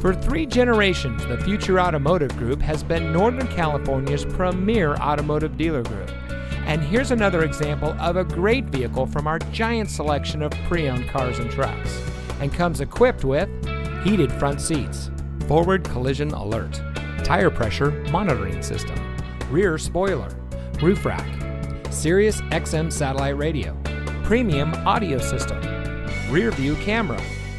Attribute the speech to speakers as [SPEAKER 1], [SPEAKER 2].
[SPEAKER 1] For three generations, the Future Automotive Group has been Northern California's premier automotive dealer group. And here's another example of a great vehicle from our giant selection of pre owned cars and trucks. And comes equipped with heated front seats, forward collision alert, tire pressure monitoring system, rear spoiler, roof rack, Sirius XM satellite radio, premium audio system, rear view camera,